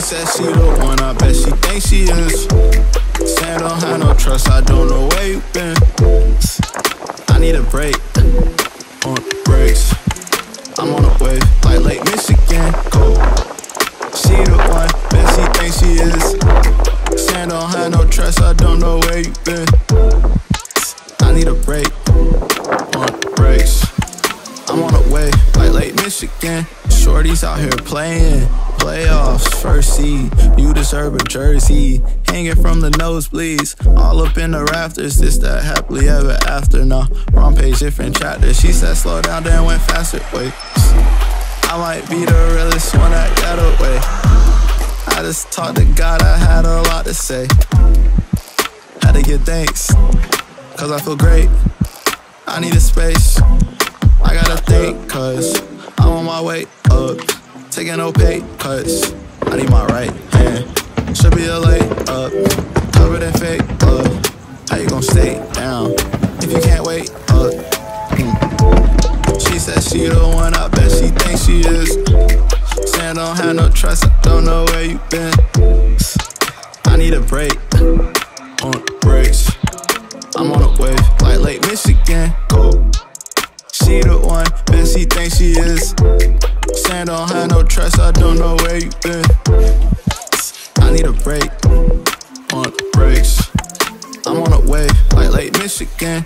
said she the one, I bet she thinks she is. Say I don't have no trust, I don't know where you been. I need a break on the brakes. I'm on a wave like Lake Michigan. Cold. She the one, I bet she thinks she is. Say I don't have no trust, I don't know where you been. I need a break on the brakes. I'm on a wave like Lake Michigan. Shorties out here playing playoffs, first seed. You deserve a jersey. Hanging from the nosebleeds, all up in the rafters. This that happily ever after. Nah, wrong page, different chapter. She said slow down, then went faster. Wait, I might be the realest one that got away. I just talked to God, I had a lot to say. Had to get thanks, cause I feel great. I need a space. I gotta think, cause I'm on my way up. Taking no pay cuts. I need my right hand. Should be a leg up. Covered in fake love. How you gon' stay down if you can't wait up? Hmm. She said she the one, I bet she thinks she is. Saying don't have no trust, I don't know where you been. I need a break on the brakes. I'm on a wave like Lake Michigan. Cold. She the one, bet she thinks she is. Saying don't have no trust, I don't know where you been. I need a break on the brakes. I'm on a wave like Lake Michigan.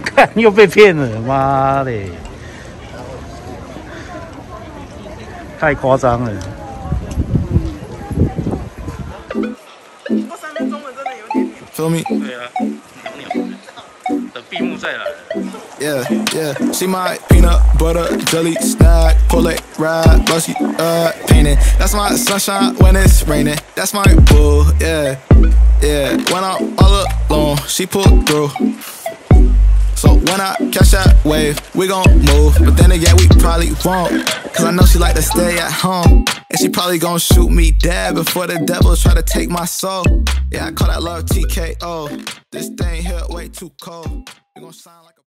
看又被骗了，妈的，太夸张了。三连中文真的有点 Feel me? 对啊，鸟鸟等闭幕再来。 Yeah, yeah. See my peanut butter jelly snack, pull it ride, busty uh painting. That's my sunshine when it's raining. That's my boo, yeah, yeah. When I'm all alone, she pull through. So when I catch that wave, we gon' move. But then again, we probably won't. Cause I know she like to stay at home. And she probably gon' shoot me dead before the devil try to take my soul. Yeah, I call that love TKO. This thing here way too cold. We gon' shine like a